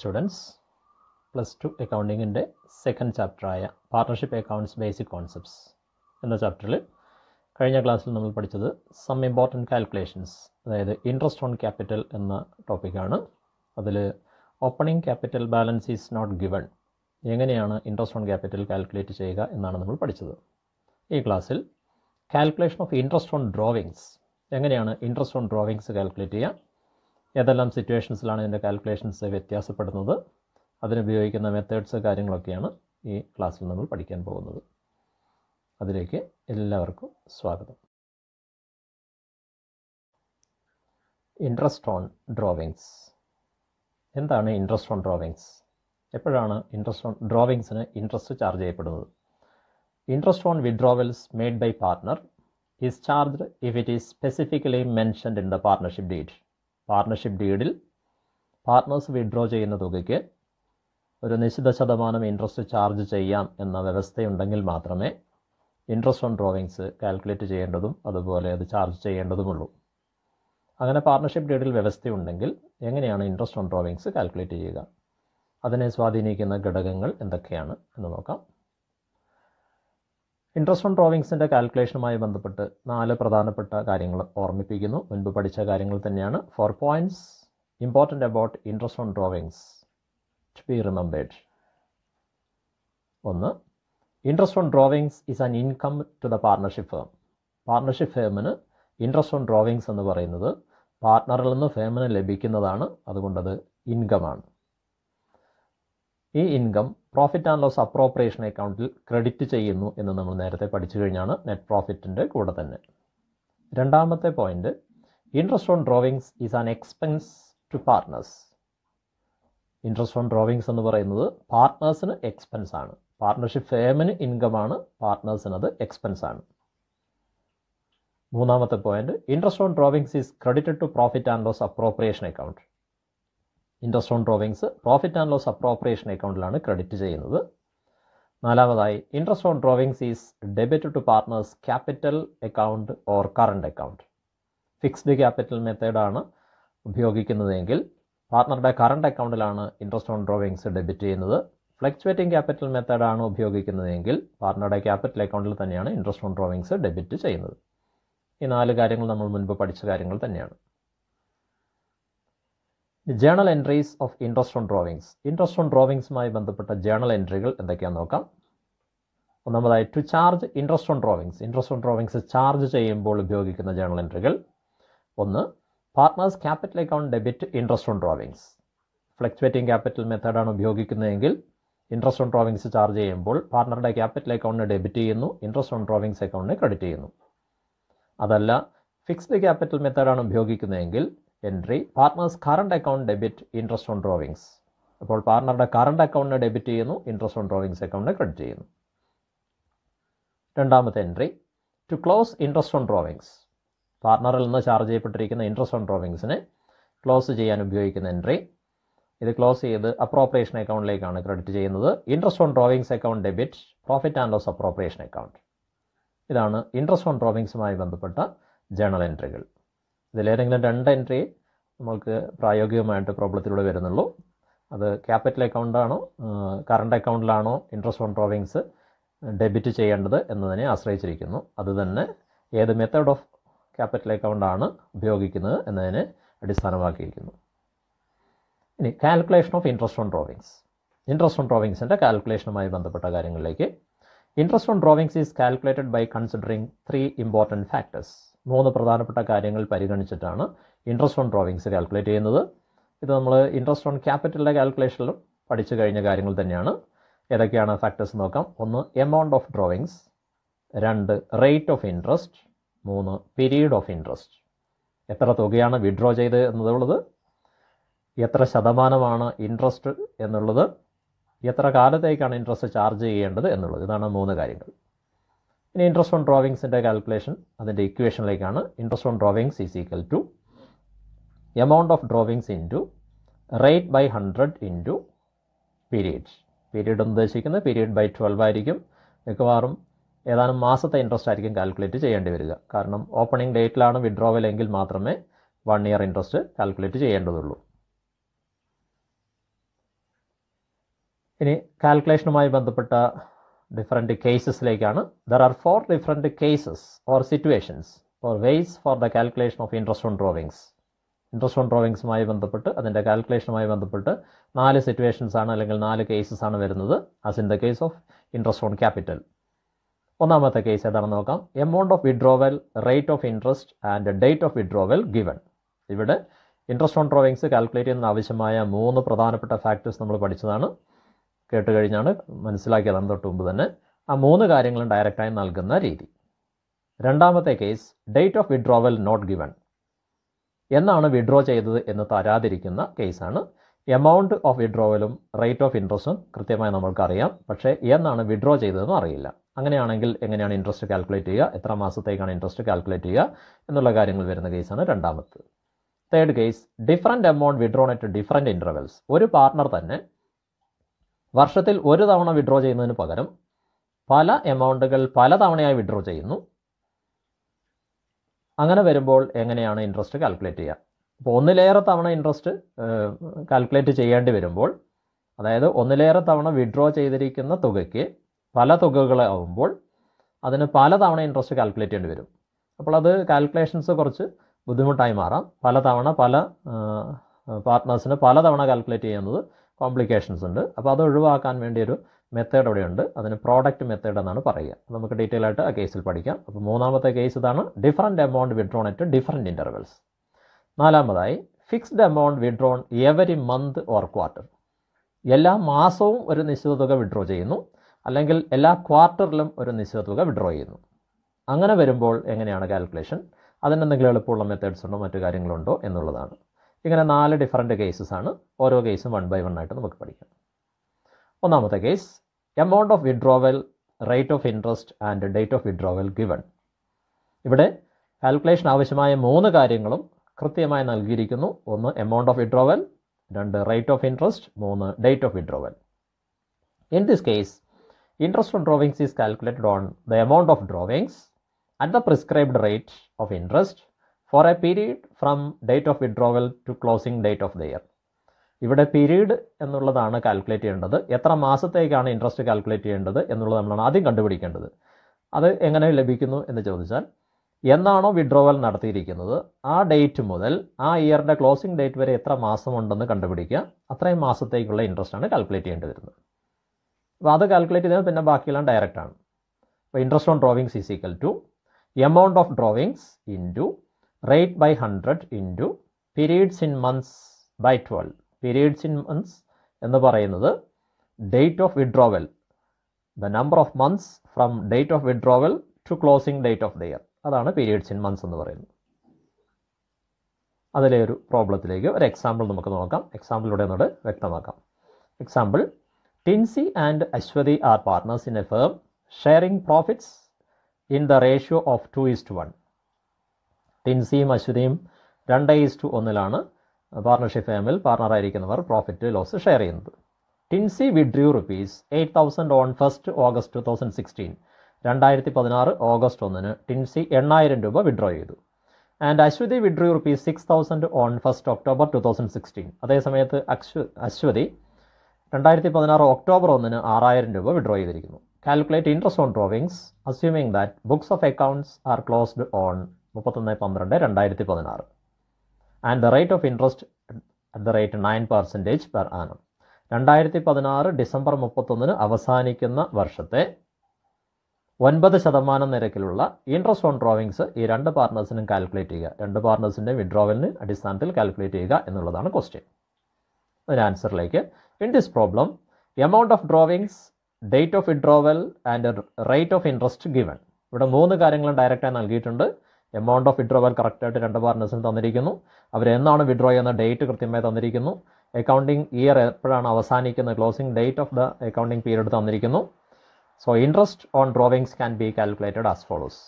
Students plus two അക്കൗണ്ടിങ്ങിന്റെ second ചാപ്റ്ററായ partnership accounts basic concepts എന്ന ചാപ്റ്ററിൽ കഴിഞ്ഞ ക്ലാസ്സിൽ നമ്മൾ പഠിച്ചത് സം ഇമ്പോർട്ടന്റ് കാൽക്കുലേഷൻസ് അതായത് ഇൻട്രസ്റ്റ് ഓൺ ക്യാപിറ്റൽ എന്ന ടോപ്പിക്കാണ് അതിൽ opening capital balance is not given എങ്ങനെയാണ് ഇൻട്രസ്റ്റ് ഓൺ ക്യാപിറ്റൽ കാൽക്കുലേറ്റ് ചെയ്യുക എന്നാണ് നമ്മൾ പഠിച്ചത്. ഈ ക്ലാസ്സിൽ calculation of interest on drawings എങ്ങനെയാണ് ഇൻട്രസ്റ്റ് ഓൺ ഡ്രോവിങ്സ് കാൽക്കുലേറ്റ് ചെയ്യുക? ഏതെല്ലാം സിറ്റുവേഷൻസിലാണ് ഇതിന്റെ കാൽക്കുലേഷൻസ് വ്യത്യാസപ്പെടുന്നത്? അതിനുപയോഗിക്കുന്ന മെത്തേഡ്സ് കാര്യങ്ങളൊക്കെയാണ് ഈ ക്ലാസ്സിൽ നമ്മൾ പഠിക്കാൻ പോകുന്നത്. അതിലേക്ക് എല്ലാവർക്കും സ്വാഗതം. ഇൻട്രസ്റ്റ് ഓൺ ഡ്രോവിങ്സ് എന്താണ് ഇൻട്രസ്റ്റ് ഓൺ ഡ്രോവിങ്സ് എപ്പോഴാണ് ഇൻട്രസ്റ്റ് ഓൺ ഡ്രോവിങ്സിന് ഇൻട്രസ്റ്റ് ചാർജ് ചെയ്യപ്പെടുന്നത്? Interest on withdrawals made by partner is charged if it is specifically mentioned in the partnership deed partnership ഡീഡിൽ partners withdraw ചെയ്യുന്ന തുകയ്ക്ക് ഒരു നിശ്ചിത ശതമാനം ഇൻട്രസ്റ്റ് ചാർജ് ചെയ്യാം എന്ന വ്യവസ്ഥയുണ്ടെങ്കിൽ മാത്രമേ ഇൻട്രസ്റ്റ് ഓൺ ഡ്രോയിങ്സ് കാൽക്കുലേറ്റ് ചെയ്യേണ്ടതും അതുപോലെ അത് ചാർജ് ചെയ്യേണ്ടതുമുള്ളൂ. അങ്ങനെ പാർട്ണർഷിപ്പ് ഡീഡിൽ വ്യവസ്ഥയുണ്ടെങ്കിൽ എങ്ങനെയാണ് ഇൻട്രസ്റ്റ് ഓൺ ഡ്രോയിങ്സ് കാൽക്കുലേറ്റ് ചെയ്യുക? അതിനെ സ്വാധീനിക്കുന്ന ഘടകങ്ങൾ എന്തൊക്കെയാണ് എന്ന് നോക്കാം. ഇൻട്രസ്റ്റ് ഓൺ ഡ്രോവിങ്സിന്റെ കാൽക്കുലേഷനുമായി ബന്ധപ്പെട്ട് നാല് പ്രധാനപ്പെട്ട കാര്യങ്ങൾ ഓർമ്മിപ്പിക്കുന്നു. മുൻപ് പഠിച്ച കാര്യങ്ങൾ തന്നെയാണ്. Four points important about interest on drawings to be remembered ഒന്ന് interest on drawings is an income to the partnership firm partnership ഫേമിന് interest on drawings എന്ന് പറയുന്നത് പാർട്ണറിൽ നിന്ന് ഫേമിന് ലഭിക്കുന്നതാണ്. അതുകൊണ്ടത് ഇൻകമാണ് ഈ income profit and loss appropriation അക്കൗണ്ടിൽ ക്രെഡിറ്റ് ചെയ്യുന്നു എന്ന് നമ്മൾ നേരത്തെ പഠിച്ചു കഴിഞ്ഞാണ് നെറ്റ് പ്രോഫിറ്റിന്റെ കൂടെ തന്നെ. രണ്ടാമത്തെ point interest on drawings is an expense to partners interest on drawings എന്ന് പറയുന്നത് പാർട്ട്നേഴ്സിന് എക്സ്പെൻസ് ആണ്. പാർട്ട്ണർഷിപ്പ് ഫേമിന് ആണ് പാർട്ട്നേഴ്സിന് അത് എക്സ്പെൻസ് ആണ്. മൂന്നാമത്തെ point interest on drawings is credited to profit and loss appropriation account interest on drawings profit and loss appropriation അക്കൗണ്ടിലാണ് credit ചെയ്യുന്നത്. നാലാമതായി interest on drawings is debit to partners capital account or current account fixed capital മെത്തേഡാണ് ഉപയോഗിക്കുന്നതെങ്കിൽ പാർട്ട്ണറുടെ current അക്കൗണ്ടിലാണ് interest on drawings debit ചെയ്യുന്നത്. Fluctuating capital മെത്തേഡാണ് ഉപയോഗിക്കുന്നതെങ്കിൽ പാർട്ട്ണറുടെ capital അക്കൗണ്ടിൽ തന്നെയാണ് ഇൻട്രസ്റ്റ് ഓൺ ഡ്രോവിങ്സ് ഡെബിറ്റ് ചെയ്യുന്നത്. ഈ നാല് കാര്യങ്ങൾ നമ്മൾ മുൻപ് പഠിച്ച കാര്യങ്ങൾ തന്നെയാണ്. Journal entries of interest on drawings interest on ഡ്രോവിങ്സുമായി ബന്ധപ്പെട്ട ജേണൽ എൻട്രികൾ എന്തൊക്കെയാണെന്ന് നോക്കാം. ഒന്നാമതായി to charge interest on drawings interest on drawings charge ചെയ്യുമ്പോൾ ഉപയോഗിക്കുന്ന ജേണൽ എൻട്രികൾ ഒന്ന് partners capital account debit interest on drawings fluctuating capital മെത്തേഡാണ് ഉപയോഗിക്കുന്നതെങ്കിൽ ഇൻട്രസ്റ്റ് ഓൺ ഡ്രോവിങ്സ് ചാർജ് ചെയ്യുമ്പോൾ പാർട്ട്ണറുടെ ക്യാപിറ്റൽ അക്കൗണ്ടിന് ഡെബിറ്റ് ചെയ്യുന്നു ഇൻട്രസ്റ്റ് ഓൺ ഡ്രോവിങ്സ് അക്കൗണ്ടിന് ക്രെഡിറ്റ് ചെയ്യുന്നു. അതല്ല ഫിക്സ്ഡ് ക്യാപിറ്റൽ മെത്തേഡാണ് ഉപയോഗിക്കുന്നതെങ്കിൽ entry partners current account debit interest on drawings അപ്പോൾ പാർട്ട്ണറുടെ കറണ്ട് അക്കൗണ്ടിന് ഡെബിറ്റ് ചെയ്യുന്നു ഇൻട്രസ്റ്റ് ഓൺ ഡ്രോവിങ്സ് അക്കൗണ്ടിന് ക്രെഡിറ്റ് ചെയ്യുന്നു. രണ്ടാമത്തെ entry to close interest on drawings പാർട്ട്ണറിൽ നിന്ന് ചാർജ് ചെയ്യപ്പെട്ടിരിക്കുന്ന ഇൻട്രസ്റ്റ് ഓൺ ഡ്രോവിങ്സിനെ ക്ലോസ് ചെയ്യാൻ ഉപയോഗിക്കുന്ന എൻട്രി ഇത് ക്ലോസ് ചെയ്ത് അപ്രോപ്രിയേഷൻ അക്കൗണ്ടിലേക്കാണ് ക്രെഡിറ്റ് ചെയ്യുന്നത്. Interest on drawings account debit profit and loss appropriation account ഇതാണ് ഇൻട്രസ്റ്റ് ഓൺ ഡ്രോവിങ്സുമായി ബന്ധപ്പെട്ട ജേണൽ എൻട്രികൾ ഇതിലേതെങ്കിലും രണ്ട് എൻട്രി നമ്മൾക്ക് പ്രായോഗികമായിട്ട് പ്രോബ്ലത്തിലൂടെ വരുന്നുള്ളൂ. അത് ക്യാപിറ്റൽ അക്കൗണ്ടാണോ കറണ്ട് അക്കൗണ്ടിലാണോ ഇൻട്രസ്റ്റ് ഓൺ ഡ്രോവിങ്സ് ഡെബിറ്റ് ചെയ്യേണ്ടത് എന്നതിനെ ആശ്രയിച്ചിരിക്കുന്നു. അതുതന്നെ ഏത് മെത്തേഡ് ഓഫ് ക്യാപിറ്റൽ അക്കൗണ്ടാണ് ഉപയോഗിക്കുന്നത് എന്നതിനെ അടിസ്ഥാനമാക്കിയിരിക്കുന്നു. ഇനി calculation of interest on drawings interest on ഡ്രോവിങ്സിന്റെ കാൽക്കുലേഷനുമായി ബന്ധപ്പെട്ട കാര്യങ്ങളിലേക്ക്. Interest on drawings is calculated by considering three important factors മൂന്ന് പ്രധാനപ്പെട്ട കാര്യങ്ങൾ പരിഗണിച്ചിട്ടാണ് ഇൻട്രസ്റ്റ് ഓൺ ഡ്രോയിങ്സ് കാൽക്കുലേറ്റ് ചെയ്യുന്നത്. ഇത് നമ്മൾ ഇൻട്രസ്റ്റ് ഓൺ ക്യാപിറ്റലിന്റെ കാൽക്കുലേഷനിലും പഠിച്ചു കഴിഞ്ഞ കാര്യങ്ങൾ തന്നെയാണ്. ഏതൊക്കെയാണ് ഫാക്ടേഴ്സ് നോക്കാം? ഒന്ന് എമൗണ്ട് ഓഫ് ഡ്രോയിങ്സ് രണ്ട് റേറ്റ് ഓഫ് ഇൻട്രസ്റ്റ് മൂന്ന് പീരീഡ് ഓഫ് ഇൻട്രസ്റ്റ് എത്ര തുകയാണ് വിഡ്രോ ചെയ്ത് എന്നുള്ളത് എത്ര ശതമാനമാണ് ഇൻട്രസ്റ്റ് എന്നുള്ളത്? എത്ര കാലത്തേക്കാണ് ഇൻട്രസ്റ്റ് ചാർജ് ചെയ്യേണ്ടത് എന്നുള്ളത്? ഇതാണ് മൂന്ന് കാര്യങ്ങൾ. ഇനി ഇൻട്രസ്റ്റ് ഓൺ ഡ്രോവിങ്സിന്റെ കാൽക്കുലേഷൻ അതിന്റെ ഇക്വേഷനിലേക്കാണ് interest on drawings is equal to amount of drawings into rate by hundred into period period ഉദ്ദേശിക്കുന്നത് പീരീഡ് ബൈ ട്വൽവ് ആയിരിക്കും. മിക്കവാറും ഏതാനും മാസത്തെ ഇൻട്രസ്റ്റ് ആയിരിക്കും കാൽക്കുലേറ്റ് ചെയ്യേണ്ടി വരിക. കാരണം ഓപ്പണിംഗ് ഡേറ്റിലാണ് വിഡ്രോവൽ എങ്കിൽ മാത്രമേ വൺ ഇയർ ഇൻട്രസ്റ്റ് കാൽക്കുലേറ്റ് ചെയ്യേണ്ടതുള്ളൂ. ഇനി കാൽക്കുലേഷനുമായി ബന്ധപ്പെട്ട different കേസസിലേക്കാണ് there are four different cases or situations or ways for the calculation of interest on drawings interest on ഡ്രോവിങ്സുമായി ബന്ധപ്പെട്ട് അതിന്റെ കാൽക്കുലേഷനുമായി ബന്ധപ്പെട്ട് നാല് സിറ്റുവേഷൻസ് ആണ് അല്ലെങ്കിൽ നാല് കേസസ് ആണ് വരുന്നത് as in the case of interest on capital ഒന്നാമത്തെ കേസ് ഏതാണെന്ന് നോക്കാം. Amount of withdrawal rate of interest and date of withdrawal given ഇവിടെ ഇൻട്രസ്റ്റ് ഓൺ ഡ്രോവിങ്സ് കാൽക്കുലേറ്റ് ചെയ്യുന്ന ആവശ്യമായ മൂന്ന് പ്രധാനപ്പെട്ട ഫാക്ടേഴ്സ് നമ്മൾ പഠിച്ചതാണ്. കേട്ട് കഴിഞ്ഞാണ് മനസ്സിലാക്കിയത് അന്ന് തൊട്ട് മുമ്പ് തന്നെ. ആ മൂന്ന് കാര്യങ്ങളും ഡയറക്റ്റായി നൽകുന്ന രീതി. രണ്ടാമത്തെ case date of withdrawal not given എന്നാണ് വിഡ്രോ ചെയ്തത് എന്ന് തരാതിരിക്കുന്ന കേസാണ് എമൗണ്ട് ഓഫ് വിഡ്രോവലും റേറ്റ് ഓഫ് ഇൻട്രസ്റ്റും കൃത്യമായി നമ്മൾക്കറിയാം. പക്ഷേ എന്നാണ് വിഡ്രോ ചെയ്തതെന്ന് അറിയില്ല. അങ്ങനെയാണെങ്കിൽ എങ്ങനെയാണ് ഇൻട്രസ്റ്റ് കാൽക്കുലേറ്റ് ചെയ്യുക? എത്ര മാസത്തേക്കാണ് ഇൻട്രസ്റ്റ് കാൽക്കുലേറ്റ് ചെയ്യുക? എന്നുള്ള കാര്യങ്ങൾ വരുന്ന കേസാണ് രണ്ടാമത്തത്. Third case different amount withdrawn at different intervals ഒരു പാർട്ണർ തന്നെ വർഷത്തിൽ ഒരു തവണ വിഡ്രോ ചെയ്യുന്നതിന് പകരം പല എമൗണ്ടുകൾ പല തവണയായി വിഡ്രോ ചെയ്യുന്നു. അങ്ങനെ വരുമ്പോൾ എങ്ങനെയാണ് ഇൻട്രസ്റ്റ് കാൽക്കുലേറ്റ് ചെയ്യുക? അപ്പോൾ ഒന്നിലേറെ തവണ ഇൻട്രസ്റ്റ് കാൽക്കുലേറ്റ് ചെയ്യേണ്ടി വരുമ്പോൾ അതായത് ഒന്നിലേറെ തവണ വിഡ്രോ ചെയ്തിരിക്കുന്ന തുകയ്ക്ക് പല തുകകളാവുമ്പോൾ അതിന് പല തവണ ഇൻട്രസ്റ്റ് കാൽക്കുലേറ്റ് ചെയ്യേണ്ടി വരും. അപ്പോൾ അത് കാൽക്കുലേഷൻസ് കുറച്ച് ബുദ്ധിമുട്ടായി മാറാം. പല തവണ പല പാർട്ട്നേഴ്സിന് പല തവണ കാൽക്കുലേറ്റ് ചെയ്യുന്നത് കോംപ്ലിക്കേഷൻസ് ഉണ്ട്. അപ്പോൾ അത് ഒഴിവാക്കാൻ വേണ്ടി ഒരു മെത്തേഡ് അവിടെയുണ്ട്. അതിന് പ്രോഡക്റ്റ് മെത്തേഡ് എന്നാണ് പറയുക. നമുക്ക് ഡീറ്റെയിൽ ആയിട്ട് ആ കേസിൽ പഠിക്കാം. അപ്പോൾ മൂന്നാമത്തെ കേസ് ഇതാണ് different amount withdrawn at different intervals നാലാമതായി fixed amount withdrawn every month or quarter എല്ലാ മാസവും ഒരു നിശ്ചിത തുക വിഡ്രോ ചെയ്യുന്നു. അല്ലെങ്കിൽ എല്ലാ ക്വാർട്ടറിലും ഒരു നിശ്ചിത തുക വിഡ്രോ ചെയ്യുന്നു. അങ്ങനെ വരുമ്പോൾ എങ്ങനെയാണ് കാൽക്കുലേഷൻ അതിന് എന്തെങ്കിലും എളുപ്പമുള്ള മെത്തേഡ്സ് ഉണ്ടോ? മറ്റു കാര്യങ്ങളുണ്ടോ? എന്നുള്ളതാണ്. ഇങ്ങനെ നാല് ഡിഫറന്റ് കേസസ് ആണ്. ഓരോ കേസും വൺ ബൈ വൺ ആയിട്ട് നമുക്ക് പഠിക്കാം. ഒന്നാമത്തെ case amount of withdrawal rate of interest and date of withdrawal given ഇവിടെ കാൽക്കുലേഷൻ ആവശ്യമായ മൂന്ന് കാര്യങ്ങളും കൃത്യമായി നൽകിയിരിക്കുന്നു. ഒന്ന് എമൗണ്ട് ഓഫ് വിഡ്രോവൽ രണ്ട് റേറ്റ് ഓഫ് ഇൻട്രസ്റ്റ് മൂന്ന് date of withdrawal in this case interest on drawings is calculated on the amount of drawings at the prescribed rate of interest for a period from date of withdrawal to closing date of the year ഇവിടെ period എന്നുള്ളതാണ് calculate ചെയ്യേണ്ടത്. എത്ര മാസത്തേക്കാണ് interest calculate ചെയ്യേണ്ടത് എന്നുള്ളത് നമ്മളാണ് ആദ്യം കണ്ടുപിടിക്കേണ്ടത്. അത് എങ്ങനെ ലഭിക്കുന്നു എന്ന് ചോദിച്ചാൽ എന്നാണോ വിഡ്രോവൽ നടത്തിയിരിക്കുന്നത്? ആ ഡേറ്റ് മുതൽ ആ ഇയറിന്റെ ക്ലോസിംഗ് ഡേറ്റ് വരെ എത്ര മാസമുണ്ടെന്ന് കണ്ടുപിടിക്കുക. അത്രയും മാസത്തേക്കുള്ള ഇൻട്രസ്റ്റ് ആണ് കാൽക്കുലേറ്റ് ചെയ്യേണ്ടി വരുന്നത്. അപ്പോൾ അത് കാൽക്കുലേറ്റ് ചെയ്താൽ പിന്നെ ബാക്കിയെല്ലാം ഡയറക്റ്റ് ആണ്. അപ്പോൾ interest on drawings is equal to amount of drawings into rate by 100 into periods in months by twelve periods in months എന്ന് പറയുന്നത് date of withdrawal the number of months from date of withdrawal to closing date of the year അതാണ് periods in months എന്ന് പറയുന്നത്. അതിലെ ഒരു പ്രോബ്ലത്തിലേക്ക് ഒരു example നമുക്ക് നോക്കാം. എക്സാമ്പിളിലൂടെ ഒന്നുകൂടെ വ്യക്തമാക്കാം. Example Tincy and Aswathy are partners in a firm sharing profits in the ratio of two is to one ടിൻസിയും അശ്വതിയും രണ്ട് ഈസ് ടു ഒന്നിലാണ് പാർട്ണർഷിപ്പ് ഫേമിൽ പാർട്ണറായിരിക്കുന്നവർ പ്രോഫിറ്റ് ലോസ് ഷെയർ ചെയ്യുന്നത്. Tincy withdrew rupees eight thousand on first August two thousand sixteen രണ്ടായിരത്തി പതിനാറ് August ഒന്നിന് ടിൻസി എണ്ണായിരം രൂപ വിഡ്രോ ചെയ്തു. And Aswathy withdrew rupees six thousand on first October two thousand sixteen അതേസമയത്ത് അശ്വ അശ്വതി രണ്ടായിരത്തി പതിനാറ് ഒക്ടോബർ ഒന്നിന് ആറായിരം രൂപ വിഡ്രോ ചെയ്തിരിക്കുന്നു. Calculate interest on drawings assuming that books of accounts are closed on മുപ്പത്തൊന്ന് പന്ത്രണ്ട് രണ്ടായിരത്തി പതിനാറ് and the rate of interest at the rate nine percentage per annum രണ്ടായിരത്തി പതിനാറ് ഡിസംബർ മുപ്പത്തൊന്നിന് അവസാനിക്കുന്ന വർഷത്തെ ഒൻപത് ശതമാനം നിരക്കിലുള്ള ഇൻട്രസ്റ്റ് ഓൺ ഡ്രോവിങ്സ് ഈ രണ്ട് പാർട്ട്നേഴ്സിനും കാൽക്കുലേറ്റ് ചെയ്യുക. രണ്ട് പാർട്ട്നേഴ്സിന്റെ വിഡ്രോവലിന് അടിസ്ഥാനത്തിൽ കാൽക്കുലേറ്റ് ചെയ്യുക എന്നുള്ളതാണ് ക്വസ്റ്റ്യൻ അതിന് ആൻസറിലേക്ക് in this problem amount of drawings date of withdrawal and rate of interest given ഇവിടെ മൂന്ന് കാര്യങ്ങളും ഡയറക്റ്റായി നൽകിയിട്ടുണ്ട്. എമൗണ്ട് ഓഫ് വിഡ്രോവൽ കറക്റ്റായിട്ട് രണ്ട് പാർട്ട്നേഴ്സിന് തന്നിരിക്കുന്നു. അവർ എന്നാണ് വിഡ്രോ ചെയ്യുന്ന ഡേറ്റ് കൃത്യമായി തന്നിരിക്കുന്നു. അക്കൗണ്ടിങ് ഇയർ എപ്പോഴാണ് അവസാനിക്കുന്നത് closing date of the accounting period തന്നിരിക്കുന്നു. So interest on drawings can be calculated as follows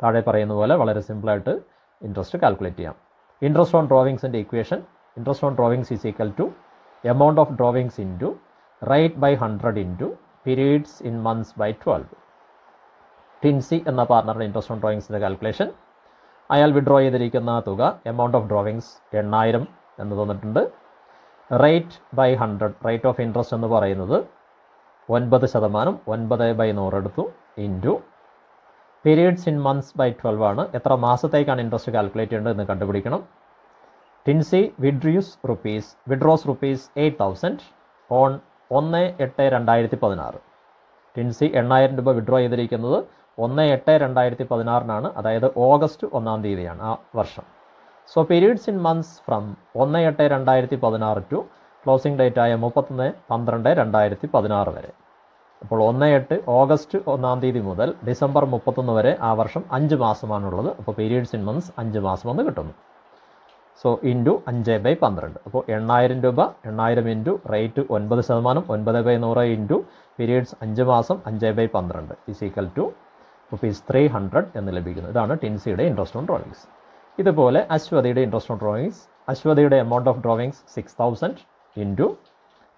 താഴെ പറയുന്ന പോലെ വളരെ സിമ്പിളായിട്ട് ഇൻട്രസ്റ്റ് കാൽക്കുലേറ്റ് ചെയ്യാം. Interest on ഡ്രോവിങ്സിന്റെ equation interest on drawings is equal to amount of drawings into rate by hundred into periods in months by twelve Tincy എന്ന പാർട്ണറുടെ interest on ഡ്രോയിങ്സിന്റെ calculation അയാൾ വിഡ്രോ ചെയ്തിരിക്കുന്ന തുക എമൗണ്ട് ഓഫ് ഡ്രോവിങ്സ് എണ്ണായിരം എന്ന് തന്നിട്ടുണ്ട്. Rate by hundred rate of interest എന്ന് പറയുന്നത് ഒൻപത് ശതമാനം ഒൻപത് by നൂറെടുത്തു into periods in months by twelve ആണ്. എത്ര മാസത്തേക്കാണ് ഇൻട്രസ്റ്റ് കാൽക്കുലേറ്റ് ചെയ്യേണ്ടത് എന്ന് കണ്ടുപിടിക്കണം. Tincy withdrews rupees withdraws rupees eight thousand on ഒന്ന് എട്ട് രണ്ടായിരത്തി പതിനാറ്. ടിൻസി എണ്ണായിരം രൂപ വിഡ്രോ ചെയ്തിരിക്കുന്നത് ഒന്ന് എട്ട് രണ്ടായിരത്തി പതിനാറിനാണ് അതായത് ഓഗസ്റ്റ് ഒന്നാം തീയതിയാണ് ആ വർഷം. So periods in months from ഒന്ന് എട്ട് രണ്ടായിരത്തി പതിനാറ് ടു ക്ലോസിംഗ് ഡേറ്റ് ആയ മുപ്പത്തൊന്ന് പന്ത്രണ്ട് രണ്ടായിരത്തി പതിനാറ് വരെ. അപ്പോൾ ഒന്ന് എട്ട് ഓഗസ്റ്റ് ഒന്നാം തീയതി മുതൽ ഡിസംബർ മുപ്പത്തൊന്ന് വരെ ആ വർഷം അഞ്ച് മാസമാണുള്ളത്. അപ്പോൾ പീരീഡ്സ് ഇൻ മന്ത്സ് അഞ്ച് മാസം എന്ന് കിട്ടുന്നു. സോ ഇന്റു അഞ്ച് ബൈ പന്ത്രണ്ട്. അപ്പോൾ എണ്ണായിരം രൂപ എണ്ണായിരം ഇന്റു റേറ്റ് ഒൻപത് ശതമാനം ഒൻപത് ബൈ നൂറ് ഇന്റു പീരീഡ്സ് അഞ്ച് മാസം അഞ്ച് ബൈ പന്ത്രണ്ട് is equal to rupees three hundred എന്ന് ലഭിക്കുന്നു. ഇതാണ് ടിൻസിയുടെ ഇൻട്രസ്റ്റ് ഓൺ ഡ്രോയിങ്സ് ഇതുപോലെ അശ്വതിയുടെ interest on drawings അശ്വതിയുടെ amount of drawings six thousand into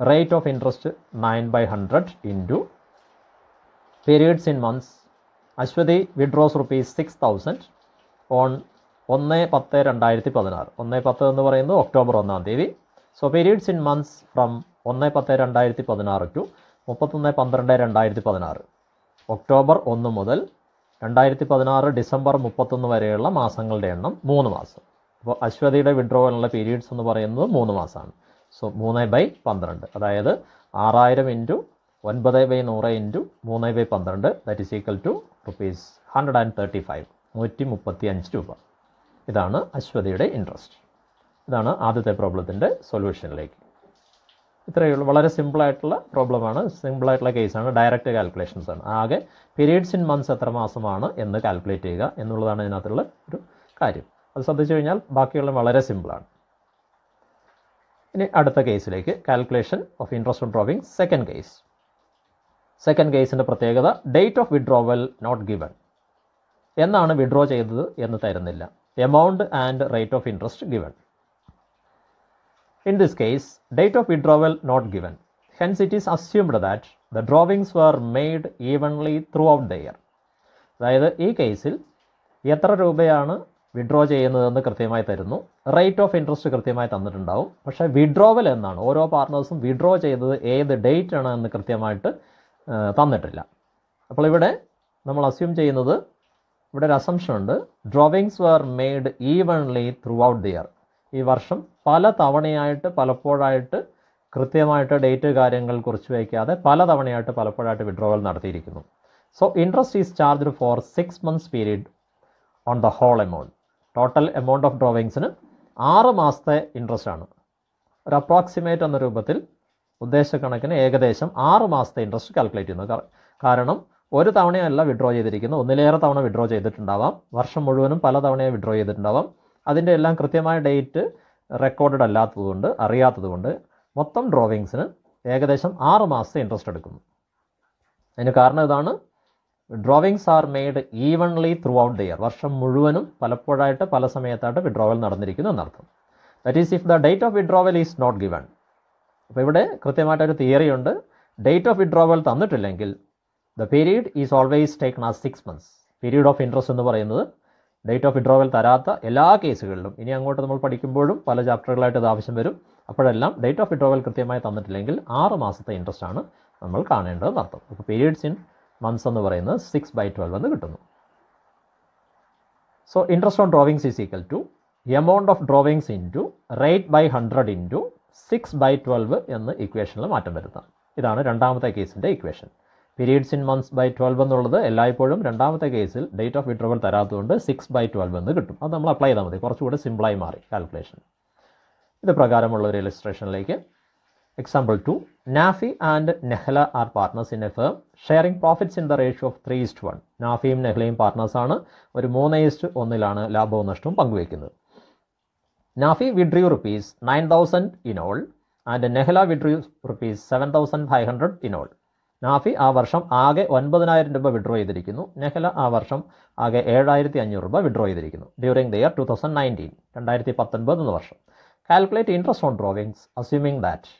rate of interest nine by hundred into periods in months Aswathy withdraws rupees six thousand on ഒന്ന് പത്ത് രണ്ടായിരത്തി പതിനാറ്. ഒന്ന് പത്ത് എന്ന് പറയുന്നത് ഒക്ടോബർ ഒന്നാം തീയതി. So periods in months from ഒന്ന് പത്ത് രണ്ടായിരത്തി പതിനാറ് ടു മുപ്പത്തൊന്ന് പന്ത്രണ്ട് രണ്ടായിരത്തി പതിനാറ്. ഒക്ടോബർ ഒന്ന് മുതൽ രണ്ടായിരത്തി പതിനാറ് ഡിസംബർ മുപ്പത്തൊന്ന് വരെയുള്ള മാസങ്ങളുടെ എണ്ണം മൂന്ന് മാസം. അപ്പോൾ അശ്വതിയുടെ വിഡ്രോവലിനുള്ള പീരീഡ്സ് എന്ന് പറയുന്നത് മൂന്ന് മാസമാണ്. സോ മൂന്ന് ബൈ പന്ത്രണ്ട്. അതായത് ആറായിരം ഇന്റു ഒൻപത് ബൈ നൂറ് ഇന്റു മൂന്ന് ബൈ പന്ത്രണ്ട്. That is equal to rupees hundred and thirty five നൂറ്റി മുപ്പത്തി അഞ്ച് രൂപ. ഇതാണ് അശ്വതിയുടെ ഇൻട്രസ്റ്റ് ഇതാണ് ആദ്യത്തെ പ്രോബ്ലത്തിന്റെ സൊല്യൂഷനിലേക്ക് ഇത്രയേ ഉള്ളൂ. വളരെ സിമ്പിളായിട്ടുള്ള പ്രോബ്ലമാണ് സിമ്പിളായിട്ടുള്ള കേസാണ് ഡയറക്റ്റ് കാൽക്കുലേഷൻസ് ആണ്. ആകെ പീരീഡ്സ് ഇൻ മന്ത്സ് എത്ര മാസമാണ് എന്ന് കാൽക്കുലേറ്റ് ചെയ്യുക എന്നുള്ളതാണ് ഇതിനകത്തുള്ള ഒരു കാര്യം. അത് ശ്രദ്ധിച്ചു കഴിഞ്ഞാൽ ബാക്കിയുള്ള വളരെ സിമ്പിളാണ് ഇനി അടുത്ത കേസിലേക്ക് calculation of interest on drawing second case second കേസിന്റെ പ്രത്യേകത date of withdrawal not given എന്നാണ് വിഡ്രോ ചെയ്തത് എന്ന് തരുന്നില്ല. Amount and rate of interest given In this case, date of withdrawal not given. Hence, it is assumed that the drawings were made evenly throughout the year. അതായത് ഈ കേസിൽ എത്ര രൂപയാണ് withdraw ചെയ്യുന്നതെന്ന് കൃത്യമായി തരുന്നു. റേറ്റ് ഓഫ് ഇൻട്രസ്റ്റ് കൃത്യമായി തന്നിട്ടുണ്ടാവും. പക്ഷേ വിഡ്രോവൽ എന്നാണ്. ഓരോ പാർട്ട്നേഴ്സും വിഡ്രോ ചെയ്തത് ഏത് ഡേറ്റ് ആണ് എന്ന് കൃത്യമായിട്ട് തന്നിട്ടില്ല. അപ്പോൾ ഇവിടെ നമ്മൾ അസ്യൂം ചെയ്യുന്നത് ഇവിടെ ഒരു അസംഷൻ ഉണ്ട്. Drawings were made evenly throughout the year ഈ വർഷം പല തവണയായിട്ട് പലപ്പോഴായിട്ട് കൃത്യമായിട്ട് ഡേറ്റ് കാര്യങ്ങൾ കുറിച്ച് വയ്ക്കാതെ പല തവണയായിട്ട് പലപ്പോഴായിട്ട് withdrawal നടത്തിയിരിക്കുന്നു. So interest is charged for six months period on the whole amount total amount of ഡ്രോവിങ്സിന് ആറ് മാസത്തെ ഇൻട്രസ്റ്റ് ആണ്. ഒരു അപ്രോക്സിമേറ്റ് എന്ന രൂപത്തിൽ ഉദ്ദേശക്കണക്കിന് ഏകദേശം ആറ് മാസത്തെ ഇൻട്രസ്റ്റ് കാൽക്കുലേറ്റ് ചെയ്യുന്നു. കാരണം ഒരു തവണയല്ല വിഡ്രോ ചെയ്തിരിക്കുന്നു ഒന്നിലേറെ തവണ വിഡ്രോ ചെയ്തിട്ടുണ്ടാവാം. വർഷം മുഴുവനും പല തവണയും വിഡ്രോ ചെയ്തിട്ടുണ്ടാവാം. അതിന്റെ എല്ലാം കൃത്യമായ ഡേറ്റ് റെക്കോർഡഡ് അല്ലാത്തതുകൊണ്ട് അറിയാത്തതുകൊണ്ട് മൊത്തം ഡ്രോവിങ്സിന് ഏകദേശം ആറ് മാസത്തെ ഇൻട്രസ്റ്റ് എടുക്കുന്നു. അതിന് കാരണം ഇതാണ്. Drawings are made evenly throughout the year വർഷം മുഴുവനും പലപ്പോഴായിട്ട് പല സമയത്തായിട്ട് വിഡ്രോവൽ നടന്നിരിക്കുന്നു എന്നർത്ഥം. That is if the date of withdrawal is not given അപ്പോൾ ഇവിടെ കൃത്യമായിട്ടൊരു തിയറി ഉണ്ട്. Date of withdrawal തന്നിട്ടില്ലെങ്കിൽ the period is always taken ആ six months period of interest എന്ന് പറയുന്നത് ഡേറ്റ് ഓഫ് വിഡ്രോവൽ തരാത്ത എല്ലാ കേസുകളിലും ഇനി അങ്ങോട്ട് നമ്മൾ പഠിക്കുമ്പോഴും പല ചാപ്റ്ററുകളായിട്ട് ഇത് ആവശ്യം വരും. അപ്പോഴെല്ലാം ഡേറ്റ് ഓഫ് വിഡ്രോവൽ കൃത്യമായി തന്നിട്ടില്ലെങ്കിൽ ആറ് മാസത്തെ ഇൻട്രസ്റ്റ് ആണ് നമ്മൾ കാണേണ്ടത് അർത്ഥം അപ്പോൾ പീരീഡ്സ് ഇൻ മന്ത്സ് എന്ന് പറയുന്നത് സിക്സ് ബൈ ട്വൽവ് എന്ന് കിട്ടുന്നു. So interest on drawings is equal to amount of drawings into rate by hundred into six by twelve എന്ന് ഇക്വേഷനിൽ മാറ്റം വരുത്താം ഇതാണ് രണ്ടാമത്തെ കേസിന്റെ equation periods in months by twelve എന്നുള്ളത് എല്ലായ്പ്പോഴും രണ്ടാമത്തെ കേസിൽ ഡേറ്റ് ഓഫ് വിഡ്രോവൽ തരാത്തതുകൊണ്ട് സിക്സ് ബൈ ട്വൽവ് എന്ന് കിട്ടും. അത് നമ്മൾ അപ്ലൈ ചെയ്താൽ മതി. കുറച്ചുകൂടി സിമ്പിളായി മാറി കാൽക്കുലേഷൻ ഇത് പ്രകാരമുള്ള ഒരു ഇലസ്ട്രേഷനിലേക്ക് example two Nafi and Nehla are partners in a firm sharing profits in the ratio of three is to one നാഫിയും നെഹ്ലയും പാർട്ട്നേഴ്സാണ് ഒരു മൂന്ന് ഇസ്റ്റ് ഒന്നിലാണ് ലാഭവും നഷ്ടവും പങ്കുവയ്ക്കുന്നത്. Nafi withdrew rupees nine thousand in all and Nehla withdrew rupees seven thousand five hundred in all Nafi ആ വർഷം ആകെ ഒൻപതിനായിരം രൂപ വിഡ്രോ ചെയ്തിരിക്കുന്നു. നെഹ്ല ആ വർഷം ആകെ ഏഴായിരത്തി അഞ്ഞൂറ് രൂപ വിഡ്രോ ചെയ്തിരിക്കുന്നു. During the year two thousand nineteen രണ്ടായിരത്തി പത്തൊൻപത് എന്ന വർഷം. Calculate interest on drawings assuming that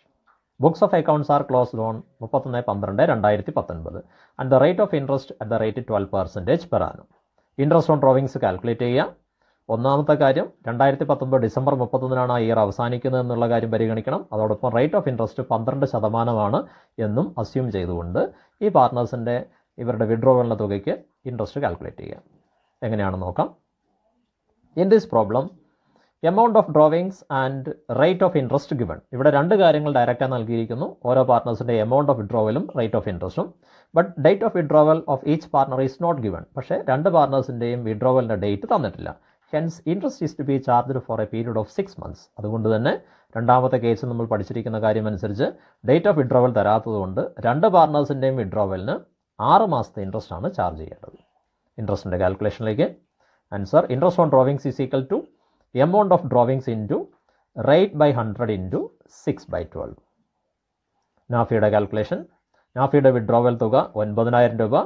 books of accounts are closed on മുപ്പത്തൊന്ന് പന്ത്രണ്ട് രണ്ടായിരത്തി പത്തൊൻപത് and the rate of interest at the rate twelve percentage per annum interest on drawings calculate ചെയ്യുക ഒന്നാമത്തെ കാര്യം രണ്ടായിരത്തി പത്തൊമ്പത് ഡിസംബർ മുപ്പത്തൊന്നിനാണ് ആ ഇയർ അവസാനിക്കുന്നത് എന്നുള്ള കാര്യം പരിഗണിക്കണം. അതോടൊപ്പം റേറ്റ് ഓഫ് ഇൻട്രസ്റ്റ് പന്ത്രണ്ട് ശതമാനമാണ് എന്നും അസ്യൂം ചെയ്തുകൊണ്ട് ഈ പാർട്ട്നേഴ്സിന്റെ ഇവരുടെ വിഡ്രോവലിന്റെ തുകയ്ക്ക് ഇൻട്രസ്റ്റ് കാൽക്കുലേറ്റ് ചെയ്യുക. എങ്ങനെയാണെന്ന് നോക്കാം. In this problem amount of drawings and rate of interest given ഇവിടെ രണ്ട് കാര്യങ്ങൾ ഡയറക്റ്റായി നൽകിയിരിക്കുന്നു. ഓരോ പാർട്ട്നേഴ്സിന്റെ എമൗണ്ട് ഓഫ് വിഡ്രോവലും rate of ഇൻട്രസ്റ്റും but date of withdrawal of each partner is not given പക്ഷേ രണ്ട് പാർട്ട്നേഴ്സിന്റെയും വിഡ്രോവലിന്റെ ഡേറ്റ് തന്നിട്ടില്ല. Hence interest is to be charged for a period of six months അതുകൊണ്ട് തന്നെ രണ്ടാമത്തെ കേസ് നമ്മൾ പഠിച്ചിരിക്കുന്ന കാര്യം അനുസരിച്ച് ഡേറ്റ് ഓഫ് വിഡ്രോവൽ തരാത്തതുകൊണ്ട് രണ്ട് പാർട്ട്നേഴ്സിന്റെയും വിഡ്രോവലിന് ആറ് മാസത്തെ ഇൻട്രസ്റ്റ് ആണ് ചാർജ് ചെയ്യേണ്ടത്. ഇൻട്രസ്റ്റിന്റെ കാൽക്കുലേഷനിലേക്ക് answer interest on drawings is equal to amount of drawings into rate by hundred into six by twelve നാഫിയുടെ calculation നാഫിയുടെ വിഡ്രോവൽ തുക ഒൻപതിനായിരം രൂപ.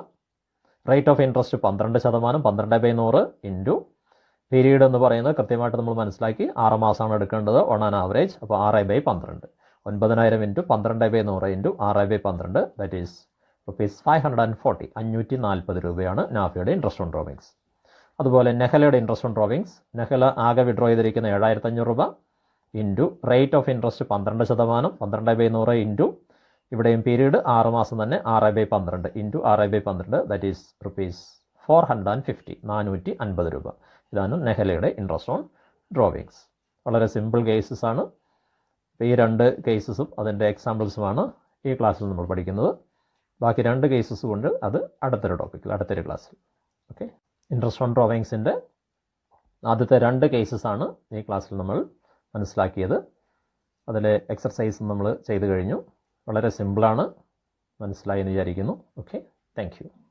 റേറ്റ് ഓഫ് ഇൻട്രസ്റ്റ് പന്ത്രണ്ട് ശതമാനം പന്ത്രണ്ട് ബൈ നൂറ് ഇന്റു പീരീഡ് എന്ന് പറയുന്നത് കൃത്യമായിട്ട് നമ്മൾ മനസ്സിലാക്കി ആറ് മാസമാണ് എടുക്കേണ്ടത് ഓൺ ആൻ ആവറേജ് അപ്പോൾ ആറ് ബൈ പന്ത്രണ്ട്. ഒൻപതിനായിരം ഇന്റു പന്ത്രണ്ട് ബൈ നൂറ് ഇന്റു ആറ് ബൈ പന്ത്രണ്ട്. That is rupees five hundred and forty അഞ്ഞൂറ്റി നാൽപ്പത് രൂപയാണ് നാഫിയുടെ ഇൻട്രസ്റ്റ് ഓൺ ഡ്രോവിങ്സ് അതുപോലെ നെഹലയുടെ ഇൻട്രസ്റ്റ് ഓൺ ഡ്രോവിങ്സ് നെഹല ആകെ വിഡ്രോ ചെയ്തിരിക്കുന്ന ഏഴായിരത്തി അഞ്ഞൂറ് രൂപ. ഇന്റു റേറ്റ് ഓഫ് ഇൻട്രസ്റ്റ് പന്ത്രണ്ട് ശതമാനം. പന്ത്രണ്ട് ബൈ നൂറ് ഇന്റു ഇവിടെയും പീരീഡ് ആറ് മാസം തന്നെ ആറ് ബൈ പന്ത്രണ്ട്. ഇന്റു ആറ് ബൈ പന്ത്രണ്ട്. That is rupees four hundred and fifty നാനൂറ്റി അൻപത് രൂപ. ഇതാണ് നെഹലയുടെ ഇൻട്രസ്റ്റ് ഓൺ ഡ്രോവിങ്സ് വളരെ സിമ്പിൾ കേസസ് ആണ്. ഈ രണ്ട് കേസസും അതിന്റെ എക്സാമ്പിൾസുമാണ് ഈ ക്ലാസ്സിൽ നമ്മൾ പഠിക്കുന്നത്. ബാക്കി രണ്ട് കേസസ് കൊണ്ട് അത് അടുത്തൊരു ടോപ്പിക്കിൽ അടുത്തൊരു ക്ലാസ്സിൽ ഓക്കെ ഇൻട്രസ്റ്റ് ഓൺ ഡ്രോവിങ്സിന്റെ ആദ്യത്തെ രണ്ട് കേസസ് ആണ് ഈ ക്ലാസ്സിൽ നമ്മൾ മനസ്സിലാക്കിയത്. അതിലെ എക്സർസൈസ് നമ്മൾ ചെയ്തു കഴിഞ്ഞു. വളരെ സിമ്പിളാണ് മനസ്സിലായി എന്ന് വിചാരിക്കുന്നു. Okay thank